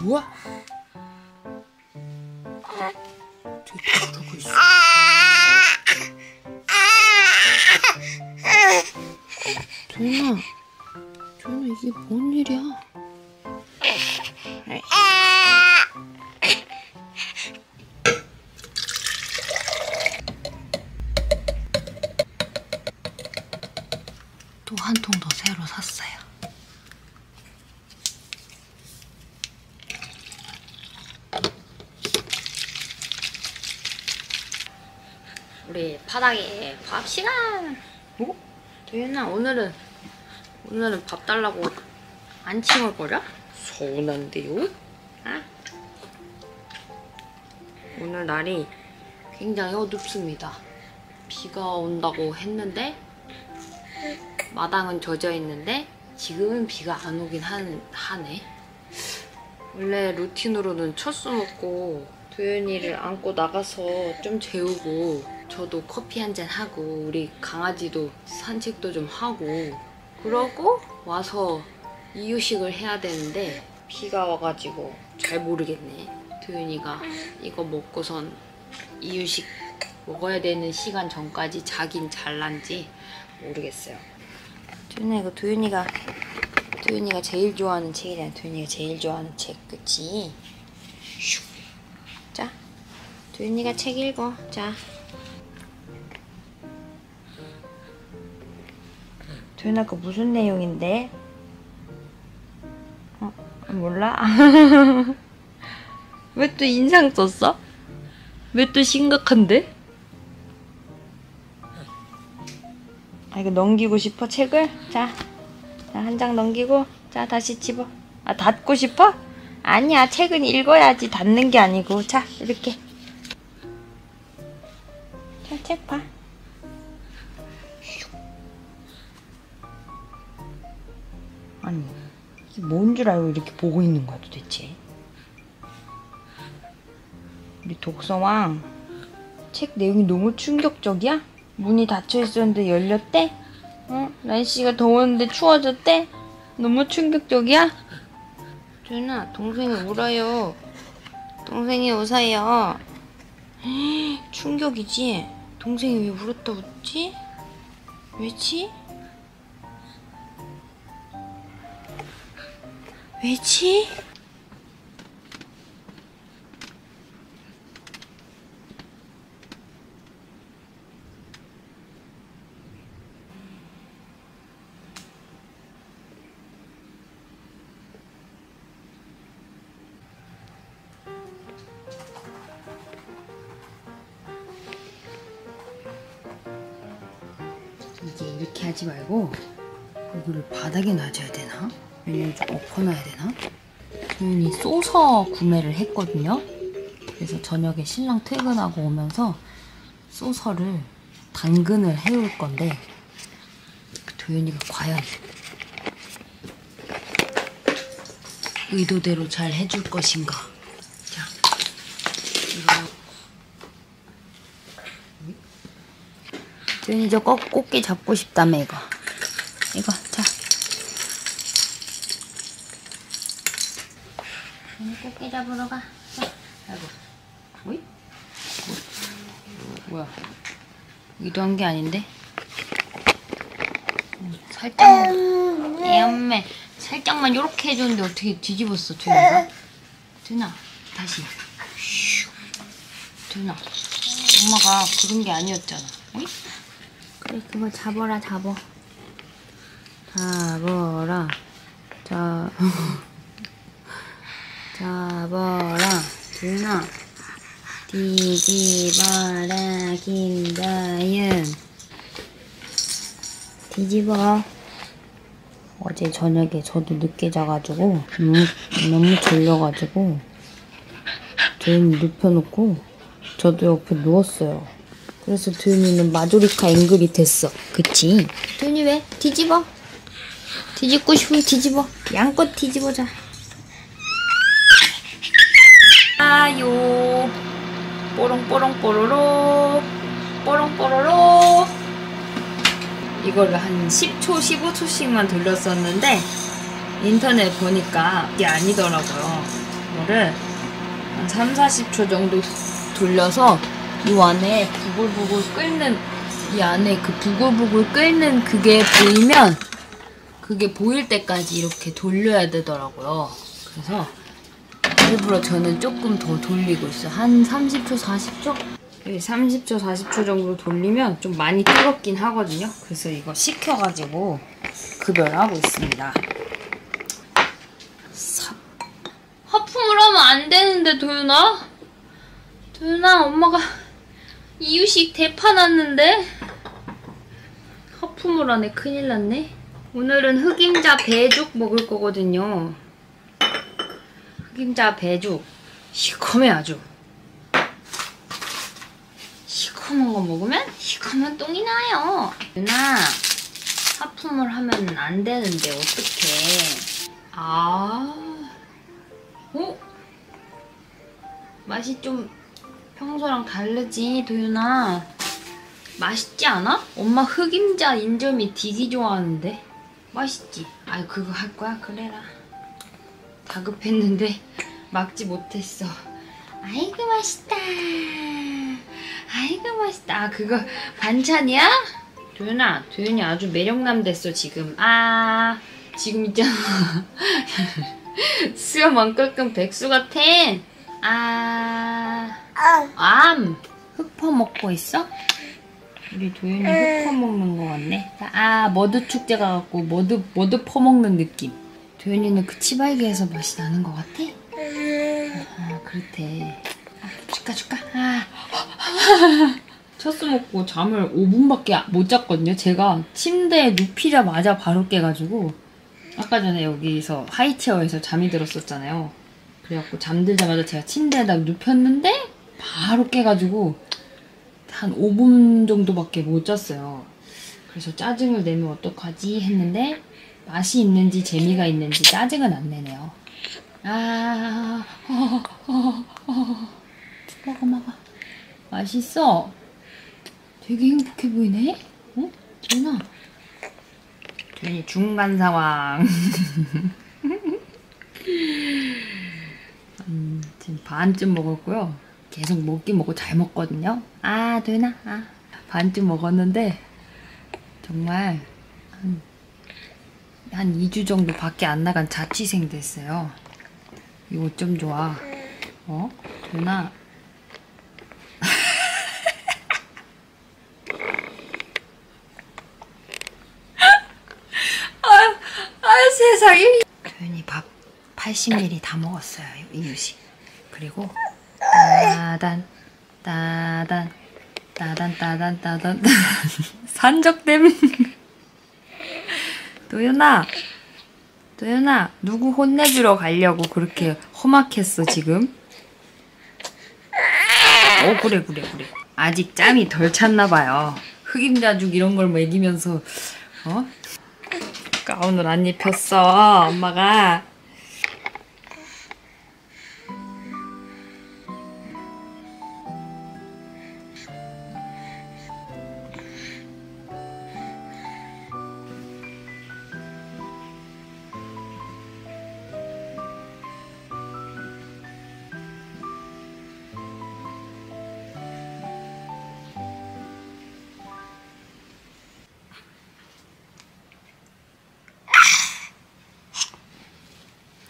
뭐야? 저기 누구 있어? 밥 시간. 어? 도윤아 오늘은 오늘은 밥 달라고 안 칭얼거려? 서운한데요? 아? 오늘 날이 굉장히 어둡습니다. 비가 온다고 했는데 마당은 젖어 있는데 지금은 비가 안 오긴 한, 하네. 원래 루틴으로는 첫 수 먹고 도윤이를 안고 나가서 좀 재우고 저도 커피 한 잔 하고 우리 강아지도 산책도 좀 하고 그러고 와서 이유식을 해야 되는데 비가 와가지고 잘 모르겠네. 도윤이가 이거 먹고선 이유식 먹어야 되는 시간 전까지 자긴 잘난지 모르겠어요. 도윤아 이거 도윤이가 도윤이가 제일 좋아하는 책이잖아. 도윤이가 제일 좋아하는 책, 그치? 슉. 자, 도윤이가 책 읽어. 자. 도윤아 그 무슨 내용인데? 어, 몰라? 왜 또 인상 썼어? 왜 또 심각한데? 아 이거 넘기고 싶어 책을? 자, 자 한 장 넘기고 자 다시 집어. 아 닫고 싶어? 아니야 책은 읽어야지 닫는 게 아니고 자 이렇게. 자 책 봐. 아니 이게 뭔 줄 알고 이렇게 보고 있는 거야 도대체? 우리 독서왕 책 내용이 너무 충격적이야? 문이 닫혀 있었는데 열렸대? 어? 날씨가 더웠는데 추워졌대? 너무 충격적이야? 준아, 동생이 울어요. 동생이 웃어요. 충격이지? 동생이 왜 울었다 웃지? 왜지? 왜지? 이게 이렇게 하지 말고 이거를 바닥에 놔줘야 되나? 왜냐면 좀 엎어놔야 되나? 저희는 소서 구매를 했거든요. 그래서 저녁에 신랑 퇴근하고 오면서 소서를 당근을 해올 건데 도현이가 과연 의도대로 잘 해줄 것인가? 자, 이거 도현이 저 꽃, 꽃게 잡고 싶다며 이거 자 도현이 꽃게 잡으러 가 자, 아이고 오이? 뭐야 이도한 게 아닌데? 음, 살짝만. 애엄매. 살짝만 요렇게 해줬는데 어떻게 뒤집었어 도현이가? 도현아 다시. 슉. 도현아 엄마가 부른 게 아니었잖아. 오이? 그래 그거 잡아라 잡어 잡아라. 자 잡아라 준아 뒤집어라 김다윤. 뒤집어. 어제 저녁에 저도 늦게 자가지고 너무, 너무 졸려가지고 도윤이 눕혀놓고 저도 옆에 누웠어요. 그래서 도윤이는 마조리카 앵글이 됐어. 그치? 도윤이 왜? 뒤집어. 뒤집고 싶으면 뒤집어. 양껏 뒤집어자. 아요 뽀롱뽀롱뽀로로 뽀롱뽀로로 이거를 한 10초 15초씩만 돌렸었는데 인터넷 보니까 이게 아니더라고요 이거를 한 3, 40초 정도 돌려서 이 안에 부글부글 끓는 이 안에 그 부글부글 끓는 그게 보이면 그게 보일 때까지 이렇게 돌려야 되더라고요. 그래서 일부러 저는 조금 더 돌리고 있어요. 한 30초, 40초? 30초, 40초 정도 돌리면 좀 많이 뜨겁긴 하거든요. 그래서 이거 식혀가지고 급여를 하고 있습니다. 사... 하품을 하면 안 되는데, 도윤아? 도윤아, 엄마가 이유식 대파놨는데? 하품을 하네. 큰일 났네. 오늘은 흑임자 배죽 먹을 거거든요. 흑임자 배죽. 시커매 아주. 시커먼 거 먹으면 시커먼 똥이 나요. 누나, 하품을 하면 안 되는데 어떡해. 아, 어? 맛이 좀 평소랑 다르지, 도윤아. 맛있지 않아? 엄마 흑임자 인절미 되게 좋아하는데. 맛있지? 아이, 그거 할 거야? 그래라. 다급했는데 막지 못했어. 아이고, 맛있다. 아이고, 맛있다. 아, 그거 반찬이야? 도윤아, 도윤이 아주 매력남 됐어, 지금. 아, 지금 있잖아. 수염 안 깎은 백수 같아. 아, 암. 흙 퍼먹고 있어? 우리 도윤이 흙 퍼먹는 거 같네. 아, 머드 축제 가갖고 머드, 머드 퍼먹는 느낌. 도윤이는 그 치발기에서 맛이 나는 것 같아? 아, 그렇대. 아, 줄까, 줄까? 아. 첫수 먹고 잠을 5분밖에 못 잤거든요. 제가 침대에 눕히자마자 바로 깨가지고 아까 전에 여기서 하이체어에서 잠이 들었었잖아요. 그래갖고 잠들자마자 제가 침대에다 눕혔는데 바로 깨가지고 한 5분 정도밖에 못 잤어요. 그래서 짜증을 내면 어떡하지 했는데 맛이 있는지 재미가 있는지 짜증은 안 내네요. 아, 어, 어, 어. 먹어 먹어. 맛있어. 되게 행복해 보이네. 어? 누나. 괜히 중간 상황. 음, 지금 반쯤 먹었고요. 계속 먹긴 먹고 잘 먹거든요. 아, 되나? 아, 반쯤 먹었는데 정말 한, 한 2주 정도 밖에 안 나간 자취생 됐어요. 이거 좀 좋아. 어? 되나? 아 세상에 도윤이 밥 80ml 다 먹었어요 이유식 그리고 따단 따단 따단 따단 따단 산적댐 도윤아 도윤아 누구 혼내주러 가려고 그렇게 험악했어 지금? 어 그래 그래 그래. 아직 짬이 덜 찼나봐요. 흑임자죽 이런 걸 먹이면서 어? 가운을 안 입혔어 엄마가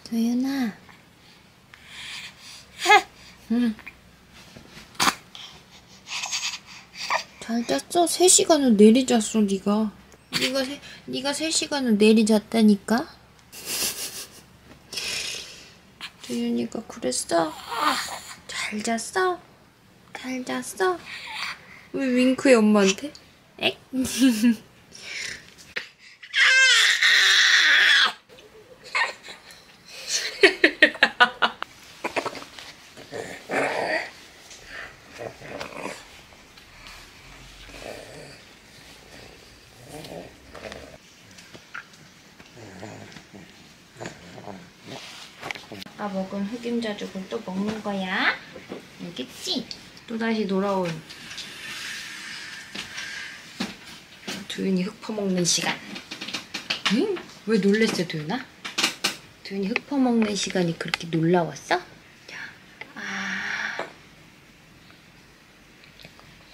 도윤아 응. 잘 잤어? 3시간을 내리 잤어 네가 네가 세, 네가 3시간을 내리 잤다니까 도윤이가 그랬어? 잘 잤어? 잘 잤어? 왜 윙크해 엄마한테? 엑? 아 먹은 흑임자 죽을 또 먹는 거야? 알겠지? 또다시 돌아온 도윤이 흙 퍼먹는 시간 응? 왜 놀랬어 도윤아? 도윤이 흙 퍼먹는 시간이 그렇게 놀라웠어? 아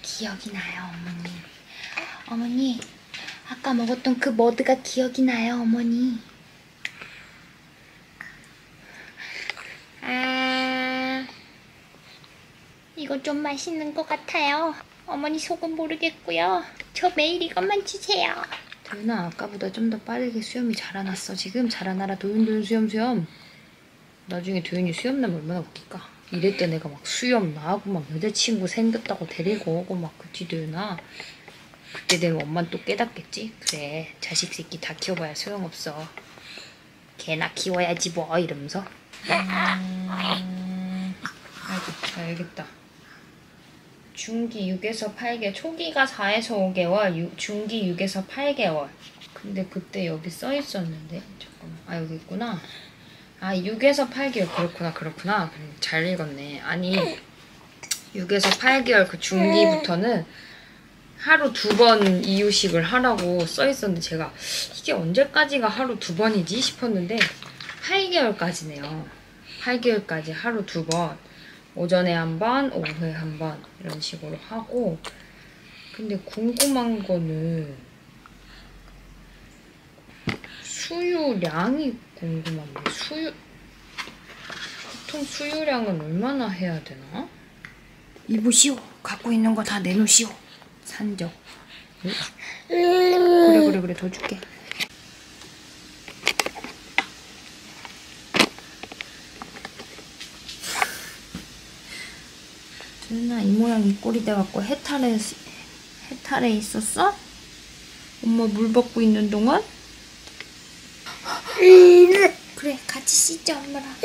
기억이 나요 어머니 어머니 아까 먹었던 그 머드가 기억이 나요, 어머니. 아, 이거 좀 맛있는 것 같아요. 어머니 속은 모르겠고요. 저 매일 이것만 주세요. 도윤아 아까보다 좀 더 빠르게 수염이 자라났어 지금 자라나라 도윤도윤 수염 수염 나중에 도윤이 수염 나면 얼마나 웃길까 때 내가 막 수염 나고 막 여자친구 생겼다고 데리고 오고 막 그치 도윤아 그때 되면 엄마는 또 깨닫겠지 그래 자식 새끼 다 키워봐야 소용없어 개나 키워야지 뭐 이러면서 음... 아이고 알겠다 중기 6에서 8개월, 초기가 4에서 5개월, 유- 중기 6에서 8개월. 근데 그때 여기 써 있었는데 잠깐만, 아 여기 있구나. 아 6에서 8개월 그렇구나 그렇구나. 그래, 잘 읽었네. 아니 6에서 8개월 그 중기부터는 하루 두 번 이유식을 하라고 써 있었는데 제가 이게 언제까지가 하루 두 번이지 싶었는데 8개월까지네요. 8개월까지 하루 두 번. 오전에 한 번, 오후에 한 번 이런 식으로 하고 근데 궁금한 거는 수유량이 궁금한데 수유 보통 수유량은 얼마나 해야 되나? 이보시오 갖고 있는 거 다 내놓으시오 산적 그래 그래 그래 더 줄게 누나 이 모양 이 꼴이 돼갖고 해탈에 해탈에 있었어? 엄마 물 받고 있는 동안? 그래 같이 씻자 엄마랑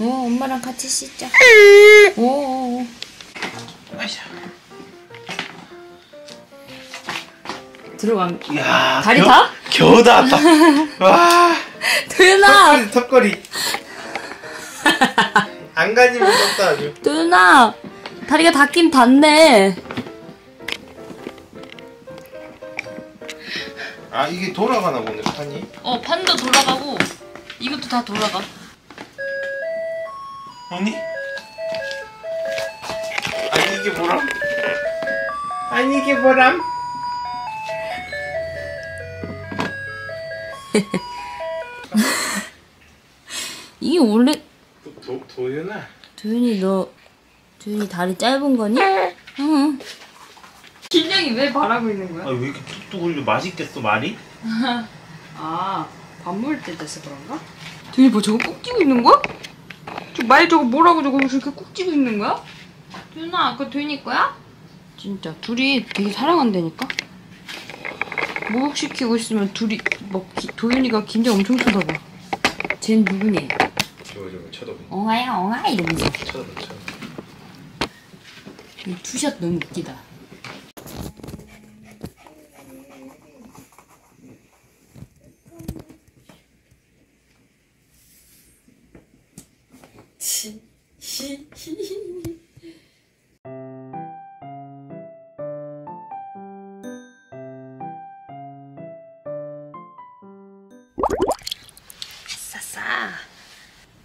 어 엄마랑 같이 씻자 어, 어, 어. 들어간 야, 다리 겨우- 다? 겨우 닿았다. 와, 도윤아 턱걸이. 안 가지 무섭다 아주. 도윤아 다리가 닿긴 닿네 아 이게 돌아가나 보네 판이. 어 판도 돌아가고 이것도 다 돌아가 아니? 아니 이게 뭐람? 아니 이게 뭐람? 이게 원래 도, 도, 도 윤아. 도윤이 너 도윤이 다리 짧은 거니? 응. 긴장이 왜 바라고 있는 거야? 아 왜 이렇게 뚝뚝 흘려 맛있겠어 말이? 아, 밥 먹을 때 돼서 그런가? 도윤이 뭐 저거 꾹 찌고 있는 거야? 저 말 저거 뭐라고 저거 저렇게 꾹 쥐고 있는 거야? 도윤아, 그거 도윤이 거야? 진짜 둘이 되게 사랑한다니까? 목욕 시키고 있으면 둘이 뭐 기- 도윤이가 긴장 엄청 쳐다봐. 쟨 누구니? 저거 저거 쳐다보. 엉아야 엉아 이러면서. 쳐다봐 쳐다봐. 이 two shot 너무 웃기다.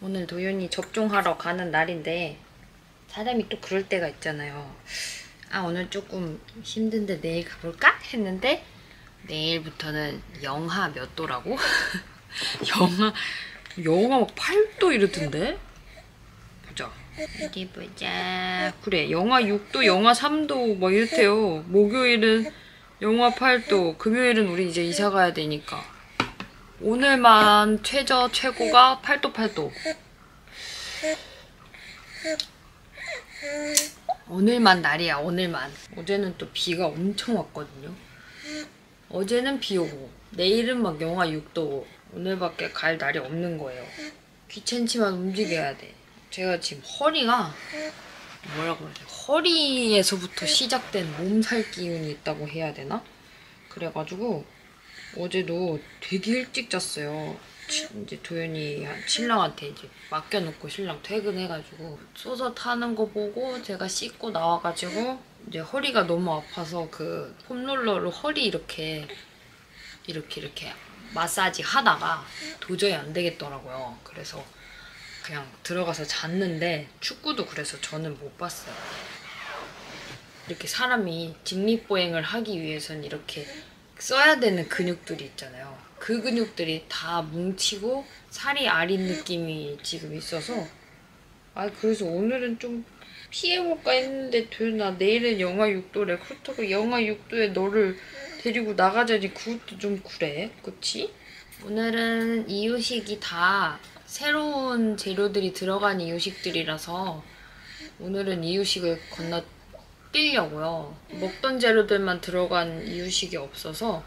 오늘 도윤이 접종하러 가는 날인데 사람이 또 그럴 때가 있잖아요. 아 오늘 조금 힘든데 내일 가볼까 했는데 내일부터는 영하 몇 도라고? 영하 영하 막 8도 이러던데? 보자. 어디 보자. 그래 영하 6도, 영하 3도 뭐 이렇대요. 목요일은 영하 8도, 금요일은 우리 이제 이사 가야 되니까 오늘만 최저 최고가 8도 8도. 오늘만 날이야 오늘만. 어제는 또 비가 엄청 왔거든요. 어제는 비 오고 내일은 막 영하 6도 오늘밖에 갈 날이 없는 거예요. 귀찮지만 움직여야 돼. 제가 지금 허리가 뭐라고 그러지 허리에서부터 시작된 몸살 기운이 있다고 해야 되나? 그래가지고 어제도 되게 일찍 잤어요 치- 이제 도현이 한 신랑한테 이제 맡겨놓고 신랑 퇴근해가지고 쏘서 타는 거 보고 제가 씻고 나와가지고 이제 허리가 너무 아파서 그 폼롤러로 허리 이렇게 이렇게 이렇게 마사지 하다가 도저히 안 되겠더라고요. 그래서 그냥 들어가서 잤는데 축구도 그래서 저는 못 봤어요. 이렇게 사람이 직립보행을 하기 위해선 이렇게 써야 되는 근육들이 있잖아요. 그 근육들이 다 뭉치고 살이 아린 느낌이 지금 있어서 아 그래서 오늘은 좀 피해볼까 했는데 되나 내일은 영하 6도래 그렇다고 영하 6도에 너를 데리고 나가자니 그것도 좀 그래 그치? 오늘은 이유식이 다 새로운 재료들이 들어간 이유식들이라서 오늘은 이유식을 건너 뛰려고요 먹던 재료들만 들어간 이유식이 없어서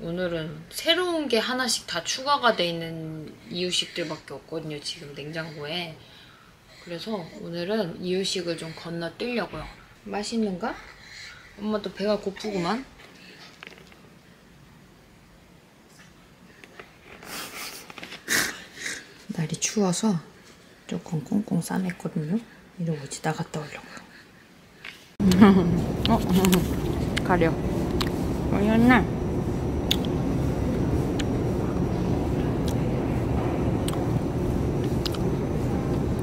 오늘은 새로운 게 하나씩 다 추가가 돼 있는 이유식들밖에 없거든요 지금 냉장고에 그래서 오늘은 이유식을 좀 건너뛰려고요. 맛있는가? 엄마도 배가 고프구만. 날이 추워서 조금 꽁꽁 싸맸거든요. 이러고 이제 나갔다 오려고요. 어? 가려. 뭐였나?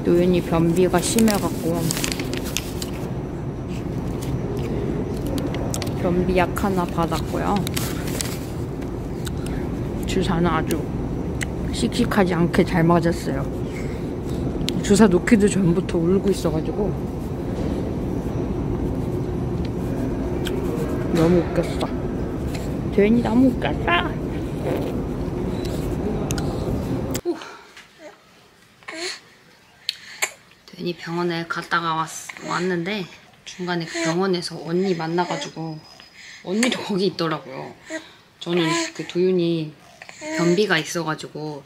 노윤이 변비가 심해갖고 변비약 하나 받았고요. 주사는 아주 씩씩하지 않게 잘 맞았어요. 주사 놓기도 전부터 울고 있어가지고 너무 웃겼어. 도현이 너무 웃겼어. 괜히 병원에 갔다가 왔, 왔는데 중간에 그 병원에서 언니 만나가지고 언니도 거기 있더라고요. 저는 그 도윤이 변비가 있어가지고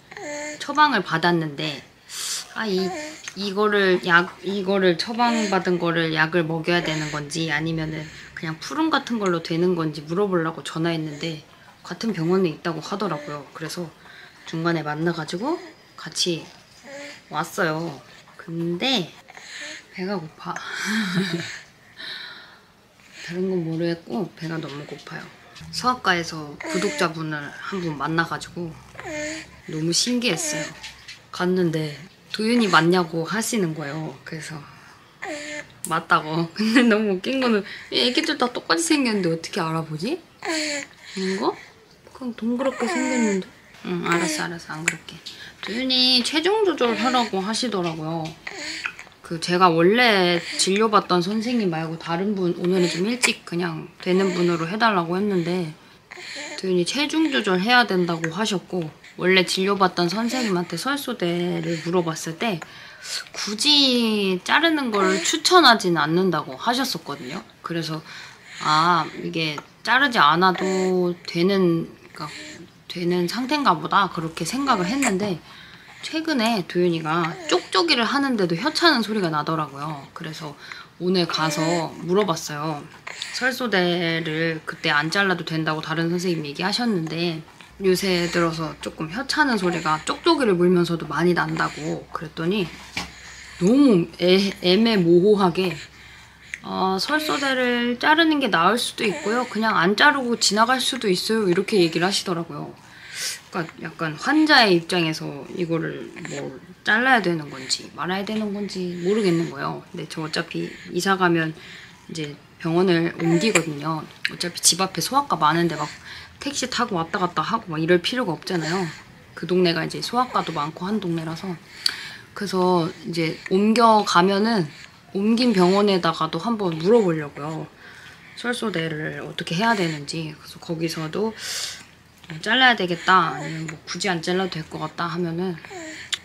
처방을 받았는데 아 이 이거를 약 이거를 처방받은 거를 약을 먹여야 되는 건지 아니면은 그냥 푸른 같은 걸로 되는 건지 물어보려고 전화했는데 같은 병원에 있다고 하더라고요. 그래서 중간에 만나가지고 같이 왔어요. 근데 배가 고파. 다른 건 모르겠고 배가 너무 고파요. 수학과에서 구독자분을 한 분 만나가지고 너무 신기했어요. 갔는데 도윤이 맞냐고 하시는 거예요. 그래서 맞다고. 근데 너무 웃긴 거는 이 애기들 다 똑같이 생겼는데 어떻게 알아보지? 이거? 그냥 동그랗게 생겼는데. 응, 알았어, 알았어. 안 그럴게. 도윤이 체중 조절하라고 하시더라고요. 그 제가 원래 진료받던 선생님 말고 다른 분 오늘은 좀 일찍 그냥 되는 분으로 해달라고 했는데 도윤이 체중 조절 해야 된다고 하셨고 원래 진료받던 선생님한테 설소대를 물어봤을 때 굳이 자르는 걸 추천하지는 않는다고 하셨었거든요. 그래서 아 이게 자르지 않아도 되는 그러니까 되는 상태인가 보다 그렇게 생각을 했는데 최근에 도윤이가 쪽쪽이를 하는데도 혀차는 소리가 나더라고요. 그래서 오늘 가서 물어봤어요. 설소대를 그때 안 잘라도 된다고 다른 선생님 얘기하셨는데 요새 들어서 조금 혀차는 소리가 쪽쪽이를 물면서도 많이 난다고 그랬더니 너무 애, 애매모호하게 어, 설소대를 자르는 게 나을 수도 있고요. 그냥 안 자르고 지나갈 수도 있어요. 이렇게 얘기를 하시더라고요. 그러니까 약간 환자의 입장에서 이거를 뭐 잘라야 되는 건지 말아야 되는 건지 모르겠는 거예요. 근데 저 어차피 이사 가면 이제 병원을 옮기거든요. 어차피 집 앞에 소아과 많은데 막 택시 타고 왔다 갔다 하고 막 이럴 필요가 없잖아요. 그 동네가 이제 소아과도 많고 한 동네라서 그래서 이제 옮겨 가면은 옮긴 병원에다가도 한번 물어보려고요. 설소대를 어떻게 해야 되는지. 그래서 거기서도 잘라야 되겠다. 아니면 뭐 굳이 안 잘라도 될 것 같다 하면은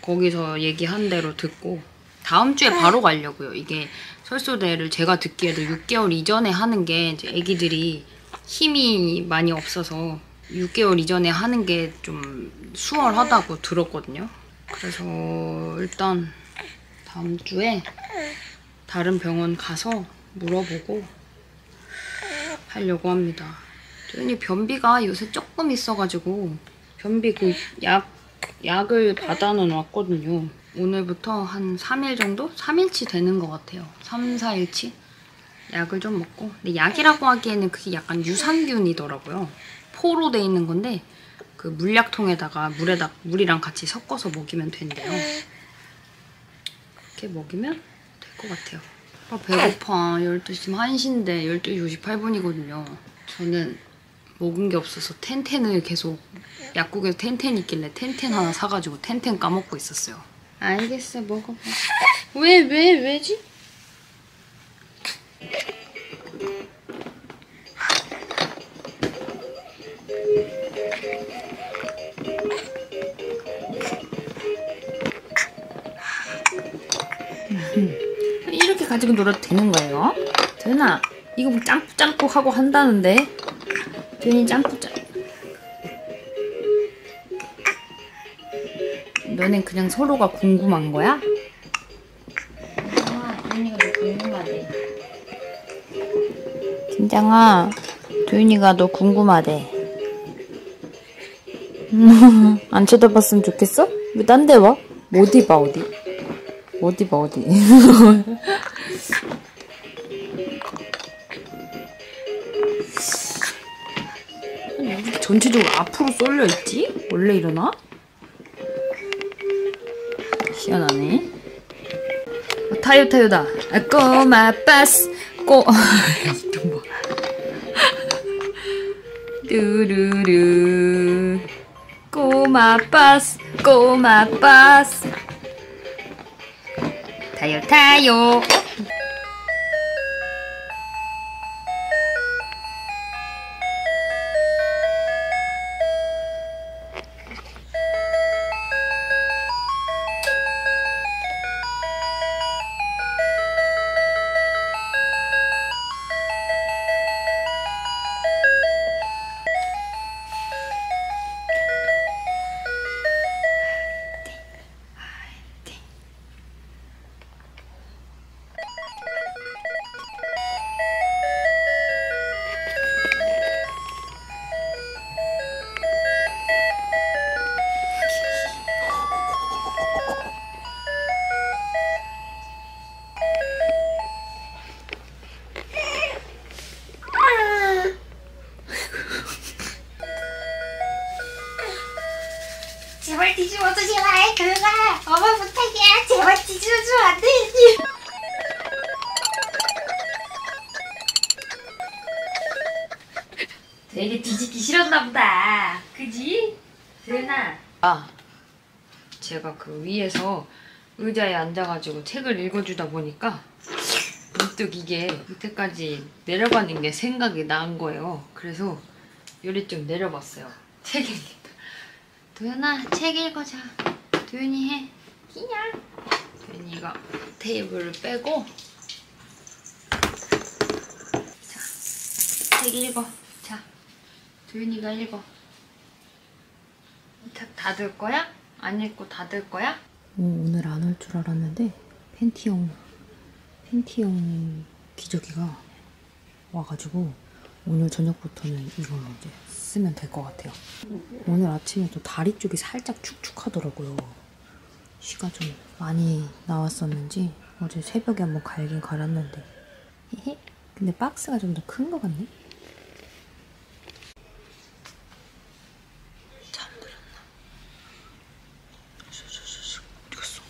거기서 얘기한 대로 듣고 다음 주에 바로 가려고요. 이게 설소대를 제가 듣기에도 6개월 이전에 하는 게 이제 아기들이 힘이 많이 없어서 6개월 이전에 하는 게 좀 수월하다고 들었거든요. 그래서 일단 다음 주에 다른 병원 가서 물어보고 하려고 합니다. 도현이 변비가 요새 조금 있어가지고 변비 그 약 약을 받아는 왔거든요. 오늘부터 한 3일 정도? 3일치 되는 것 같아요. 3, 4일치? 약을 좀 먹고. 근데 약이라고 하기에는 그게 약간 유산균이더라고요. 포로 돼 있는 건데 그 물약통에다가 물에다 물이랑 같이 섞어서 먹이면 된대요. 이렇게 먹이면 될 것 같아요. 아, 배고파. 12시, 지금 1시인데 12시 58분이거든요. 저는 먹은 게 없어서 텐텐을 계속 약국에서 텐텐 있길래 텐텐 하나 사가지고 텐텐 까먹고 있었어요. 알겠어, 먹어봐. 왜, 왜, 왜지? 가지고 놀아도 되는 거예요? 되나? 이거 뭐 짬뿌 짬뿌 하고 한다는데? 괜히 짬뿌 짬. 너넨 그냥 서로가 궁금한 거야? 아, 도윤이가 너 궁금하대. 김장아, 도윤이가 너 궁금하대. 안 쳐다봤으면 좋겠어? 왜 딴데 봐? 어디 봐, 어디? 어디 봐, 어디. 전체적으로 앞으로 쏠려 있지? 원래 이러나? 희한하네. 어, 타요 타요다. 아, 꼬마 버스 꼬. 뚜루루. 꼬마 버스 꼬마 버스. 타요 타 싫었나 보다. 그지? 세나. 아, 제가 그 위에서 의자에 앉아가지고 책을 읽어주다 보니까 문득 이게 밑에까지 내려가는 게 생각이 난 거예요. 그래서 요리 좀 내려봤어요. 책 읽겠다. 도연아, 책 읽어자. 도연이 해. 끼냐? 도연이가 테이블을 빼고 자, 책 읽어. 자, 도윤이가 읽어. 책 닫을 거야? 안 읽고 닫을 거야? 어, 오늘 안 올 줄 알았는데 팬티용 팬티용 기저귀가 와가지고 오늘 저녁부터는 이걸로 이제 쓰면 될 것 같아요. 오늘 아침에 또 다리 쪽이 살짝 축축하더라고요. 쉬가 좀 많이 나왔었는지 어제 새벽에 한번 갈긴 갈았는데. 근데 박스가 좀 더 큰 것 같네. 잠들었나? 슈슈슈슈 어디 갔어?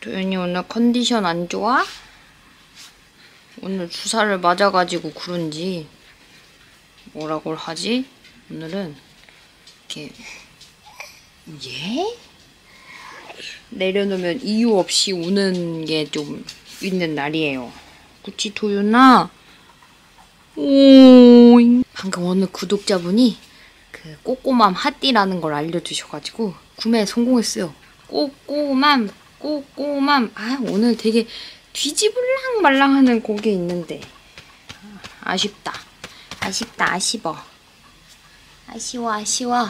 도윤이 오늘 컨디션 안 좋아? 오늘 주사를 맞아가지고 그런지 뭐라고 하지? 오늘은 이렇게 예? 내려놓으면 이유 없이 우는 게 좀 있는 날이에요. 그치 도윤아? 오 방금 어느 구독자분이 그 꼬꼬맘 핫띠라는 걸 알려주셔가지고 구매에 성공했어요. 꼬꼬맘 꼬꼬맘 아 오늘 되게 뒤집을랑 말랑하는 곡이 있는데 아쉽다 아쉽다 아쉬워 아쉬워 아쉬워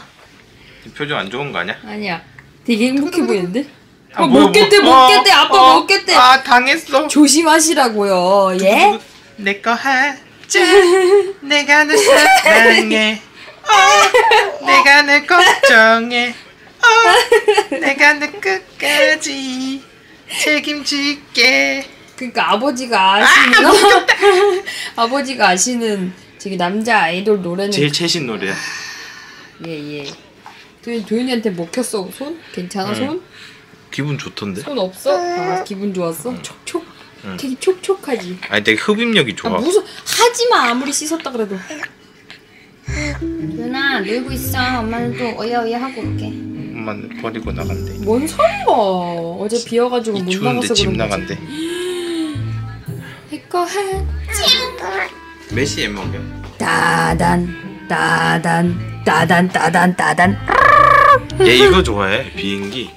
표정 안 좋은 거 아니야? 아니야 되게 행복해 보이는데 아, 어, 뭐야, 먹겠대 뭐- 먹겠대 어, 아빠 어, 먹겠대 아 당했어. 조심하시라고요 예? 내거 하자. 내가 널 사랑해. 어, 내가 널 걱정해. 어, 내가 널 끝까지 책임질게. 그러니까 아버지가 아시는 아 버지가 아시는 저기 남자 아이돌 노래는 제일 최신 노래야. 예예. 도현 도현이한테 먹혔어 손? 괜찮아 응. 손? 기분 좋던데? 손 없어? 아 기분 좋았어? 촉촉. 응. 되게 촉촉하지. 아니 되게 흡입력이 아 좋아. 무슨 하지마 아무리 씻었다 그래도. 도현아 놀고 있어. 엄마는 또 어여어여 하고 올게. 엄마는 버리고 나간대. 뭔 소리야? 어제 비어가지고 이못 나가서 집 그런 거지. 나간대. 이거 해. 몇 시에 먹여? 따단 따단 따단 따단 따단. 얘 이거 좋아해 비행기.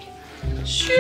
슈